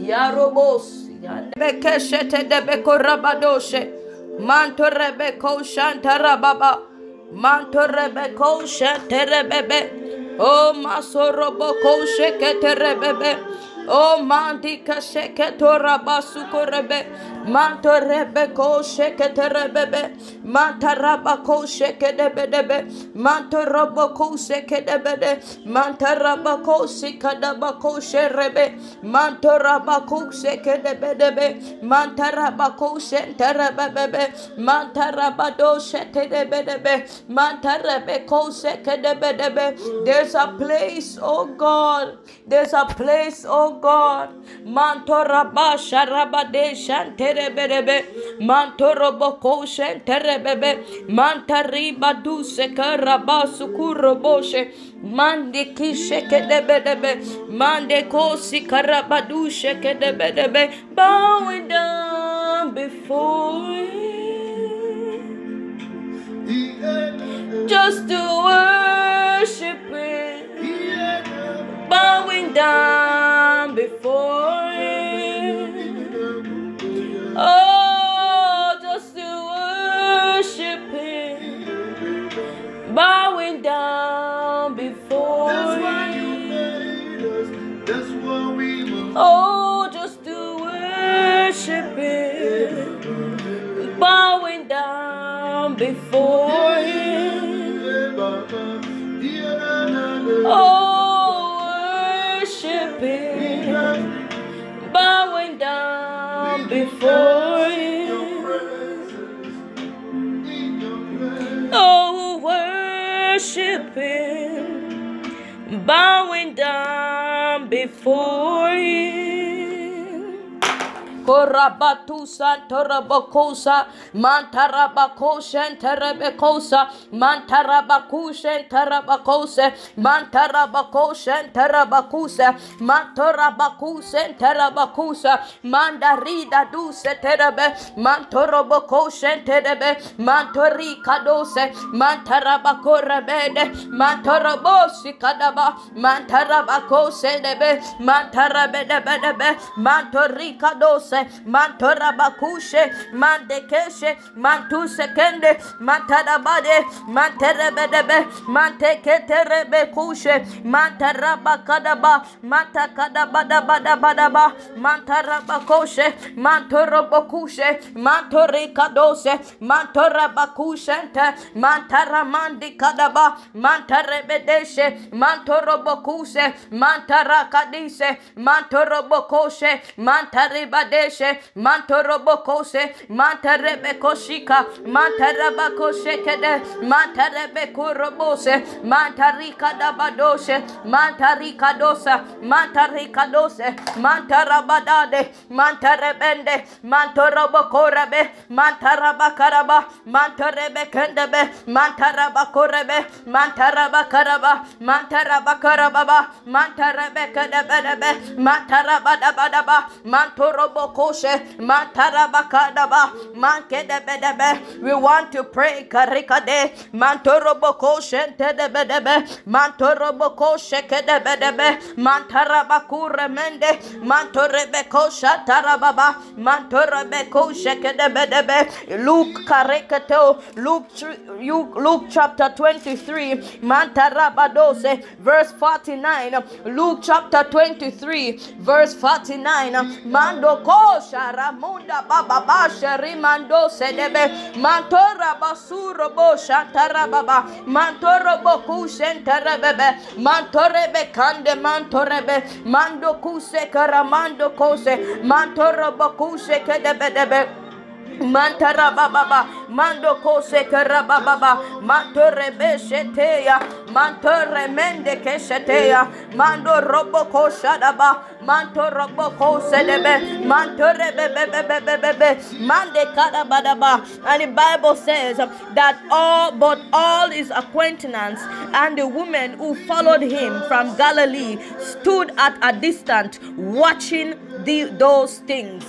Yarobos. Bekeshete de bekorabadoshe. Manto rebeko shantarababa. Manto rebeko shanterebebe. Oh masoroboko sheketerebebe. Oh mandika sheketora basukorebe. Manto rebeko sheketerebebe. Manta rabako shekedebedebe. Manto roboko shekedebede. Manta rabako sikadabako sherebe. Manto rabako shekedebedebe. Manta rabako shenterebebebe. Manta rabado shetedebedebe. Manta rebeko shekedebedebe. There's a place, oh God. There's a place, oh God. Manto rabasha rabade shanterebedebe. Manto roboko shenterebebe. Manta ribadu sekarabasu kuroboshe. Mande kisheke debe debe, mande kosi karabadu sheke debe debe, bowing down before you, just to worship Him, bowing down before you, oh, just to worship Him, bowing down before That's why you you. made us. That's why we were. Oh, just to worship Him, bowing down before Him. Oh, worship Him, bowing down before you. Oh, worship Him, bowing down before Him. Korabatu santarabakosa, mantarabakoshen tarabakosa, mantarabakushen tarabakose, mantarabakoshen tarabakuse, mantarabakusen tarabakusa, mandarida duse terebe, mantorobakoshen terebe, mantorika dose, mantarabakorebede, mantarabosi kadaba, mantarabakose debe, mantarabedebedebe, mantorika dose, mantorabakushe, mandekeshe, mantuse kende, mantarabade, manterebedebe, manteketerebe kushe, mantarabakadaba, mantakadabadabadabadaba, mantarabakoshe, mantorobokushe, mantorikadose, mantorabakushente, mantaramandi kadaba, mantarebedeshe, mantorobokuse, mantarakadise, mantorobokoshe, mantaribadeshe, mantorobokose, mantarebekoshika, mantarabakoshe kede, mantarebekurobose, mantarikadabadoshe, mantarikadosa, mantarikadose, mantarabadade, mantarebende, mantorobokorebe, mantarabakaraba, mantarebekendebe, mantarabakorebe, mantarabakaraba, mantarabakarababa, mantarebekadebedebe, mantarabadabadaba, mantorobokoshe, mantarabakadaba, mankedebedebe. We want to pray karikade, mantorobokoshe tedebedebe, mantorobokoshe kedebedebe, mantarabakuremende, mantorebekosha tarababa, mantorebekoshe kedebedebe. Luke karekato, Luke, Luke chapter 23, mantarabadose, verse 49. Luke chapter 23, verse 49. Mando kosha ramunda baba basha rimando sedebe, mantora basuro bo shantara baba, mantoro boku shentara bebe, mantorebe kande mantorebe, mando kuse karamando kose, mantoro boku shekede debe. Mantara baba mando kose karaba baba mantore besheteya mantore mende kesheteya mando robo koshadaba manto robo kosedebe mantore bebe bebe bebe bebe mande kadabadaba and the Bible says that all but all his acquaintance and the women who followed him from Galilee stood at a distance watching the, those things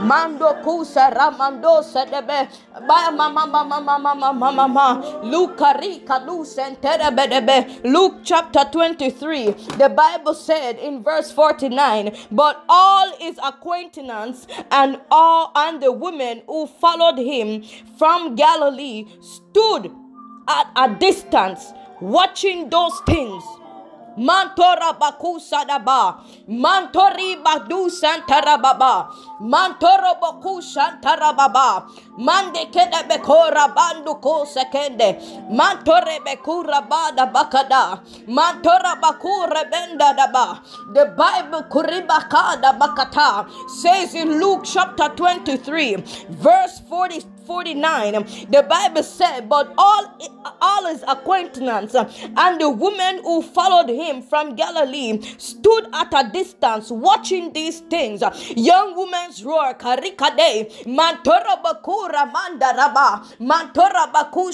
Mando kusa ramando sedebe. Ba mama mama mama mama mama Luke rika bedebe. Luke chapter 23 the Bible said in verse 49 but all his acquaintance and all and the women who followed him from Galilee stood at a distance watching those things Mantora baku sadaba. Mantori badu santarababa. Mantoro baku santarababa. Mande kede bekora bandu ko sekende. Mantore bekura bada bakada. Mantora bakura benda daba. The Bible kuribakada bakata says in Luke chapter 23 verse 40 49 the bible said but all all his acquaintance and the women who followed him from galilee stood at a distance watching these things. Young women's roar karikade mantora bakura mandaraba mantora baku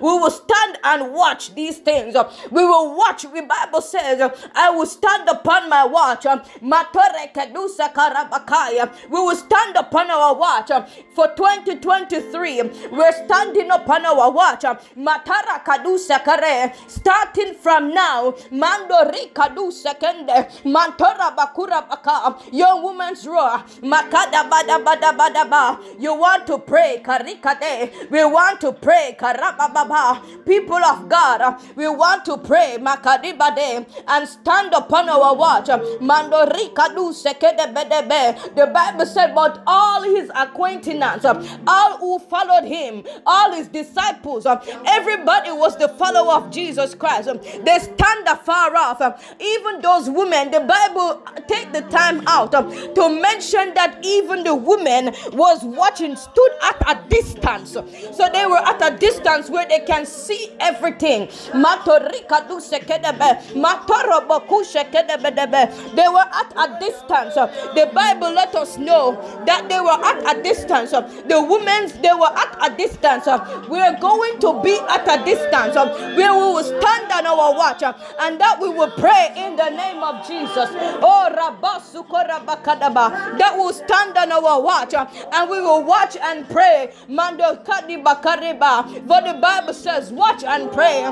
we will stand and watch these things. We will watch the bible says i will stand upon my watch. Matore kedusa karabakaya we will stand upon our watch for 2020 23. We're standing upon our watch. Matara kadusa kare. Starting from now. Mando rikadu sekende. Mantora bakura baka. Young woman's roar. Makada bada bada bada ba. You want to pray. Karikade. We want to pray. Karababa. People of God. We want to pray. Makadibade. And stand upon our watch. Mando rikadu sekede bedebe. The Bible said, but all his acquaintance, all who followed him, all his disciples, um, everybody was the follower of Jesus Christ. Um, they stand afar off. Um, even those women, the Bible take the time out to mention that even the woman was watching, stood at a distance. So they were at a distance where they can see everything. They were at a distance. The Bible let us know that they were at a distance. The they were at a distance. We are going to be at a distance where we will stand on our watch uh, and that we will pray in the name of Jesus. Oh, Rabasukorabakadaba. That will stand on our watch uh, and we will watch and pray. Mando Kadiba Kariba. For the Bible says, watch and pray.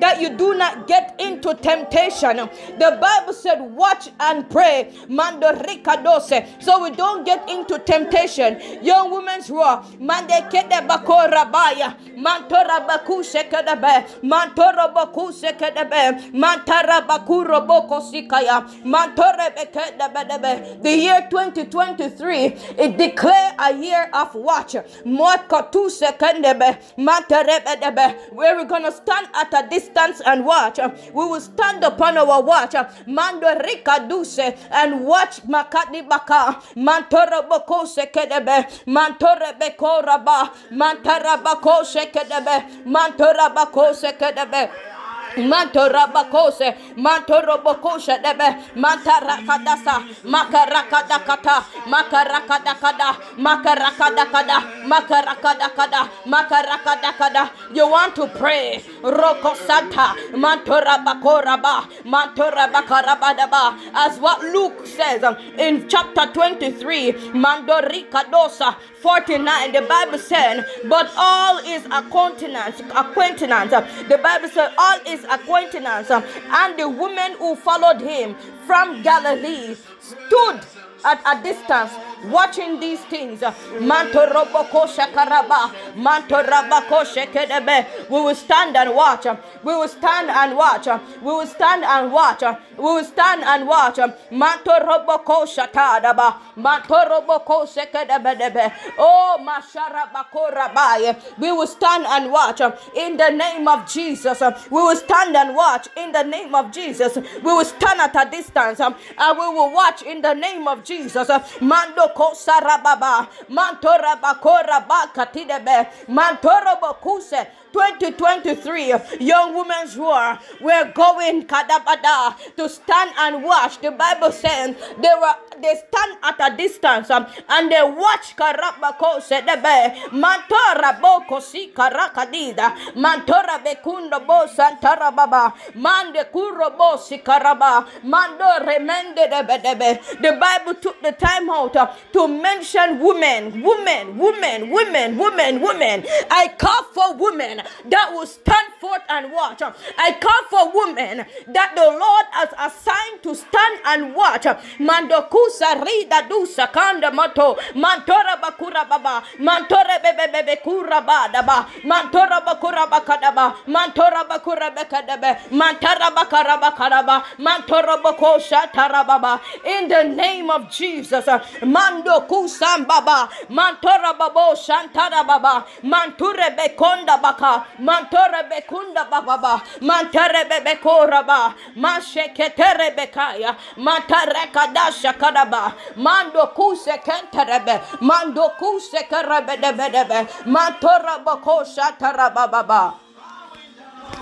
That you do not get into temptation. The Bible said, watch and pray. Mando Rikadose. So we don't get into temptation. Young women's roar. Mande kede bako rabaya. Mantora baku sekedebe. Mantora baku sekedebe. Mantara baku roboko sikaya. Mantore bekedebe. The year 2023, it declare a year of watch. Motka tu sekendebe. Manterebedebe. Where we're gonna stand at a distance and watch. We will stand upon our watch. Mando rika duse and watch makati baka. Mantora bako sekedebe. Mantore beko raba. Mantara bako sekedebe. Mantora bako sekedebe. Mantorabakose, Mantorobokosha debe, Mantarakadasa, Makarakadakata, Makarakadakada, Makarakadakada, Makarakadakada, Makarakadakada. You want to pray, Roko Santa, Mantorabakoraba, Mantorabakarabadaba, as what Luke says um, in chapter 23, Mandorikadosa 49, the Bible said, but all is a acquaintance, acquaintance. The Bible said, all is acquaintance. Um, and the women who followed him from Galilee stood at a distance watching these things. Uh, shekedebe. We will stand and watch. Uh, we will stand and watch. Uh, we will stand and watch. We will stand and watch. Mantoroboko shatadaba, mantoroboko shekedebe. Oh, masharabako rabai. We will stand and watch in the name of Jesus. We will stand and watch in the name of Jesus. We will stand at a distance and we will watch in the name of Jesus. Mando ko sarababa. Mantora bakora bakatidebe. Mantoro bokuse. 2023 Young Women's Roar, we're going kadabada to stand and watch. The Bible says they were they stand at a distance um, and they watch karabako sedebe mantora boko si karakadida mantora bekundo bo santara baba mande kuro bo si karaba mando remende debe debe. The Bible took the time out uh, to mention women, women, women, women, women, women. I call for women that will stand forth and watch. I call for women that the Lord has assigned to stand and watch. Mandokusa rida dusa kanda mato. Mantora bakura baba. Mantora bebe bebe kura badaba. Mantora bakura bakadaba. Mantora bakura bekadebe mantara bakara bakaraba. Mantora bakosha tarababa in the name of Jesus mando kusam baba mantora babo shantara baba. Manture bekonda bekunda baba masheketere bekaya kadasha mando kuse mando kuse debe debe shatara baba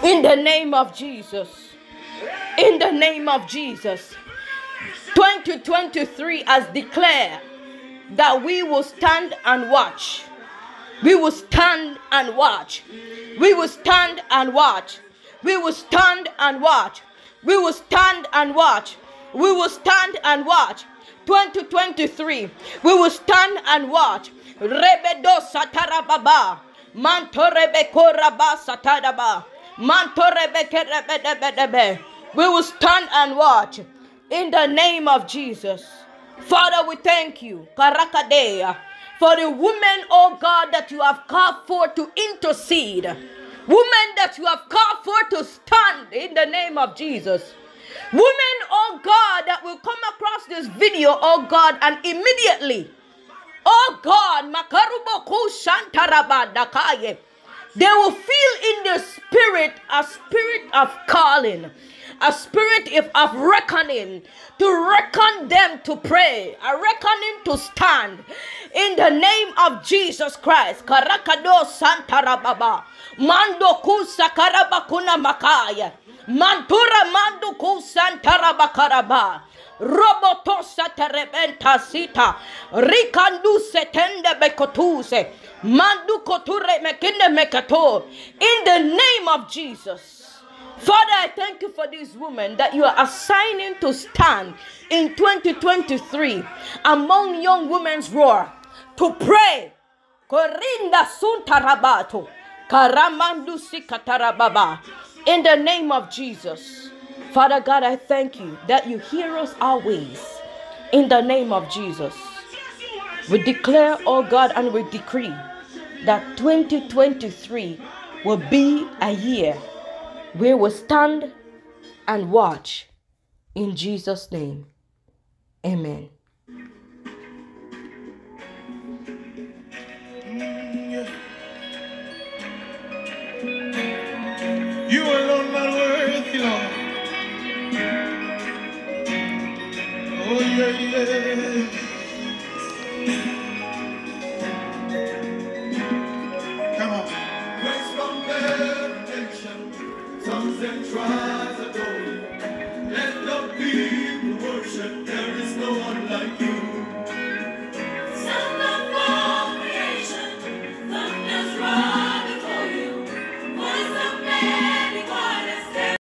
in the name of Jesus. In the name of Jesus. 2023 has declared that we will stand and watch. We will stand and watch. We will stand and watch. We will stand and watch. We will stand and watch. We will stand and watch. 2023, we will stand and watch. Rebedo satarababa. Mantorebe koraba sataraba. Mantorebe kerebedebedebe. We will stand and watch in the name of Jesus. Father, we thank you, Karakadea, for the women, oh God, that you have called for to intercede. Women that you have called for to stand in the name of Jesus. Women, oh God, that will come across this video, oh God, and immediately, oh God, they will feel in the spirit a spirit of calling a spirit of- reckoning, to reckon them to pray, a reckoning to stand. In the name of Jesus Christ, Karakado Santarababa, Mando Kusakarabakuna Makaya, Mantura Mando Kusantarabakaraba. Roboto saterebenta sita rikandu setende bekotuse mandu koture mekinde mekato in the name of Jesus Father, I thank you for this woman that you are assigning to stand in 2023 among young women's roar to pray. Korinda suntarabato, karamandu sikatarababa. In the name of Jesus. Father God, I thank you that you hear us always. In the name of Jesus. We declare, oh God, and we decree that 2023 will be a year we will stand and watch in Jesus' name. Amen.